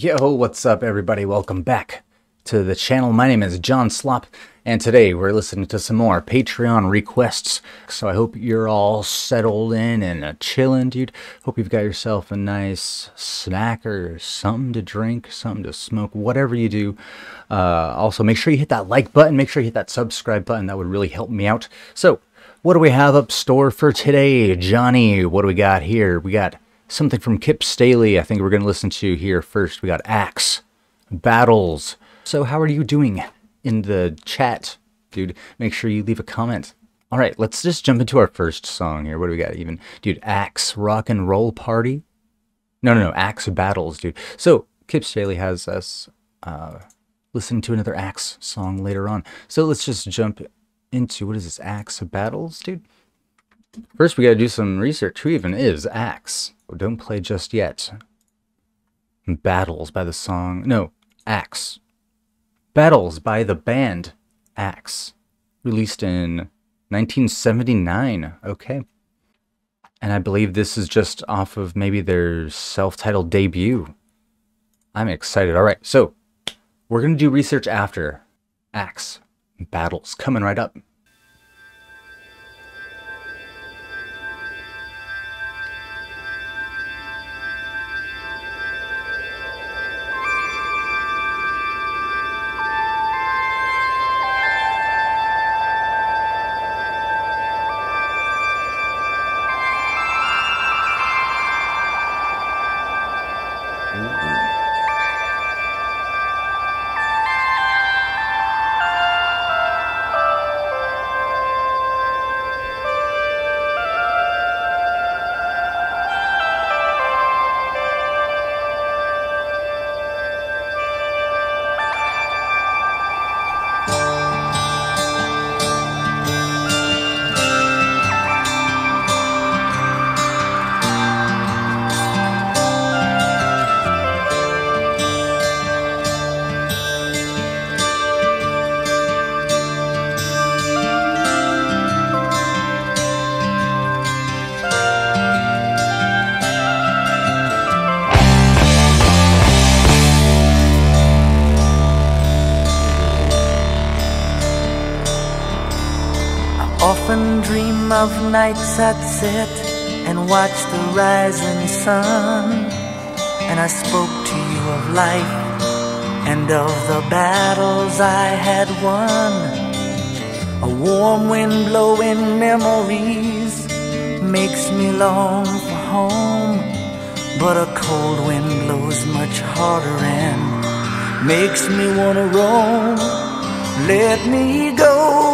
Yo, what's up, everybody? Welcome back to the channel. My name is John Slop, and today we're listening to some more Patreon requests. So I hope you're all settled in and uh, chilling, dude. Hope you've got yourself a nice snack or something to drink, something to smoke, whatever you do. Uh, also, make sure you hit that like button, make sure you hit that subscribe button. That would really help me out. So, what do we have up store for today, Johnny? What do we got here? We got something from Kip Staley. I think we're going to listen to here first. We got Axe, Battles. So, how are you doing in the chat, dude? Make sure you leave a comment. All right, let's just jump into our first song here. What do we got even? Dude, Axe Rock and Roll Party? No, no, no, Axe Battles, dude. So, Kip Staley has us uh, listen to another Axe song later on. So, let's just jump into what is this? Axe Battles, dude? First, we got to do some research. Who even is Axe? Don't play just yet. Battles by the song. No, Axe. Battles by the band Axe. Released in 1979. Okay. And I believe this is just off of maybe their self titled debut. I'm excited. All right. So we're going to do research after Axe. Battles coming right up. Of nights I'd sit and watch the rising sun. And I spoke to you of life and of the battles I had won. A warm wind blowing memories makes me long for home. But a cold wind blows much harder and makes me wanna roam. Let me go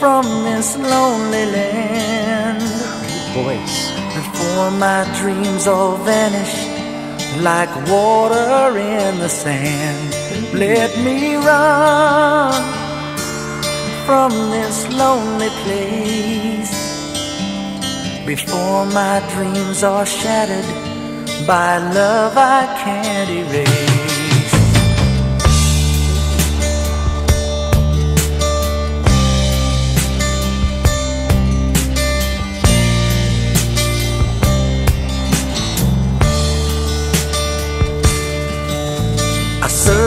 from this lonely land Voice. before my dreams all vanish like water in the sand. Let me run from this lonely place before my dreams are shattered by love I can't erase.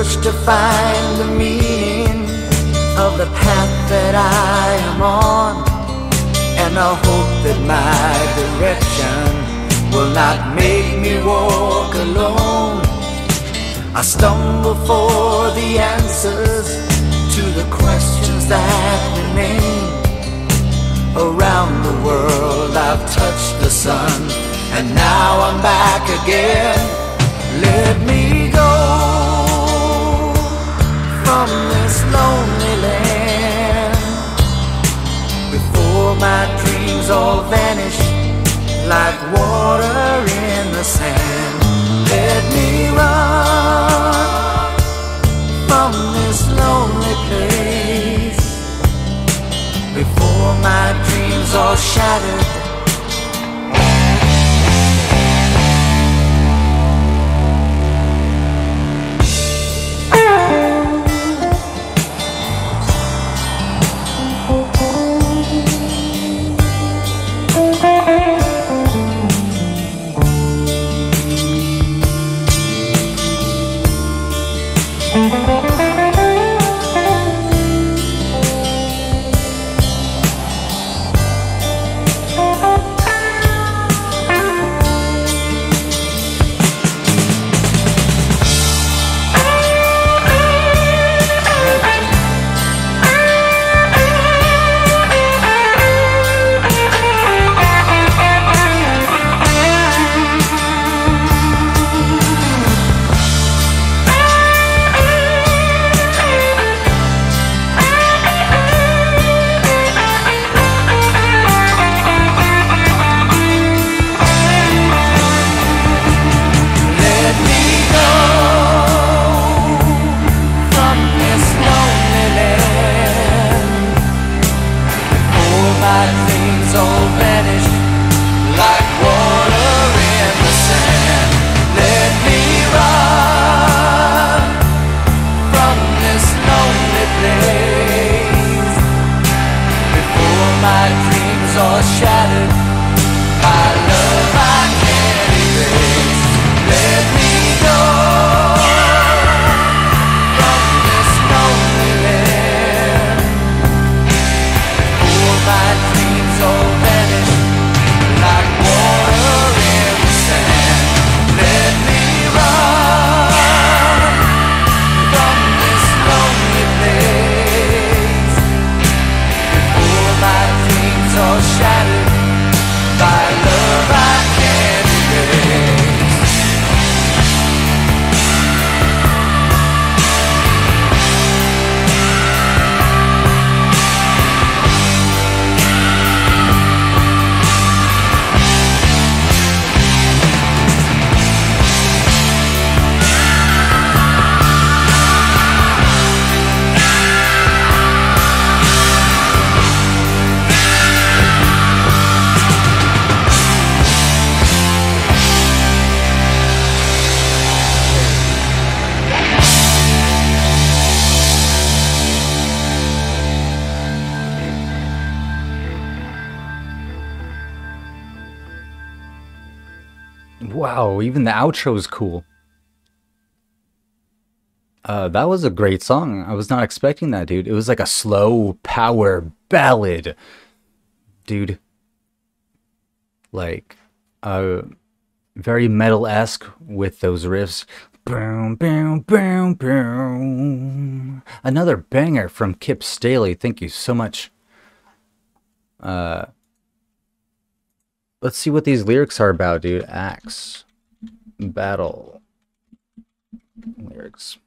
Search to find the meaning of the path that I am on, and I hope that my direction will not make me walk alone. I stumble for the answers to the questions that remain. Around the world, I've touched the sun, and now I'm back again. Let me this lonely land before my dreams all vanish like water in the sand. Let me run from this lonely place before my dreams all shattered. Wow, even the outro is cool. Uh, that was a great song. I was not expecting that, dude. It was like a slow power ballad, dude. Like, uh, very metal esque with those riffs. Boom, boom, boom, boom. Another banger from Kip Staley. Thank you so much. Uh, let's see what these lyrics are about, dude. Axe, battle, lyrics.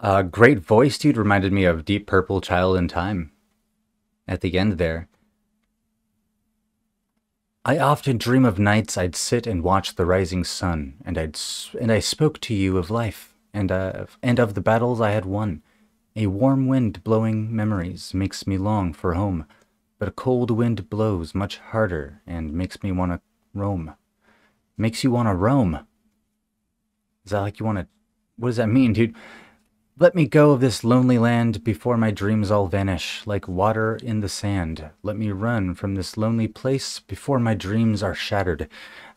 Uh, great voice, dude. Reminded me of Deep Purple, Child in Time. At the end there. I often dream of nights I'd sit and watch the rising sun, and I'd and I spoke to you of life and uh, and of the battles I had won. A warm wind blowing memories makes me long for home, but a cold wind blows much harder and makes me want to roam. Makes you want to roam. Is that like you want to? What does that mean, dude? Let me go of this lonely land before my dreams all vanish like water in the sand. Let me run from this lonely place before my dreams are shattered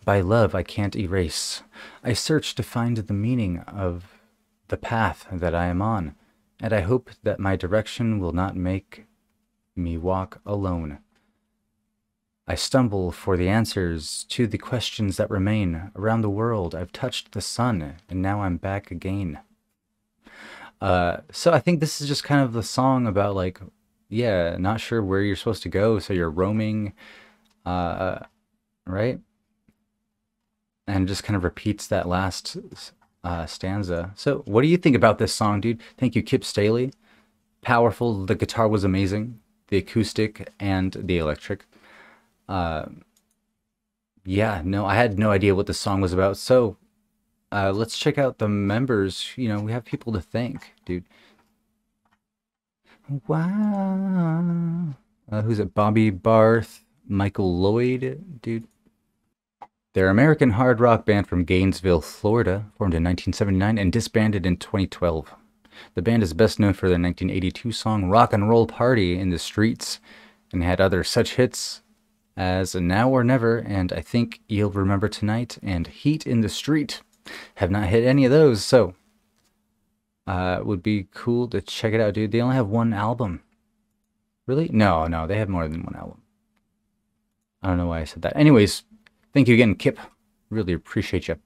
by love I can't erase. I search to find the meaning of the path that I am on, and I hope that my direction will not make me walk alone. I stumble for the answers to the questions that remain. Around the world, I've touched the sun, and now I'm back again. Uh, so I think this is just kind of the song about like, yeah, not sure where you're supposed to go, so you're roaming, uh, right? And just kind of repeats that last uh, stanza. So, what do you think about this song, dude? Thank you, Kip Staley. Powerful. The guitar was amazing. The acoustic and the electric. Uh, yeah, no, I had no idea what the song was about. So, uh, let's check out the members. You know, we have people to thank, dude. Wow. Uh, who's it? Bobby Barth, Michael Lloyd, dude. They're American hard rock band from Gainesville, Florida, formed in 1979 and disbanded in 2012. The band is best known for their 1982 song Rock and Roll Party in the Streets and had other such hits as Now or Never and I Think You'll Remember Tonight and Heat in the Street. Have not hit any of those, so uh, would be cool to check it out, dude. They only have one album. Really? No, no, they have more than one album. I don't know why I said that. Anyways, thank you again, Kip. Really appreciate you.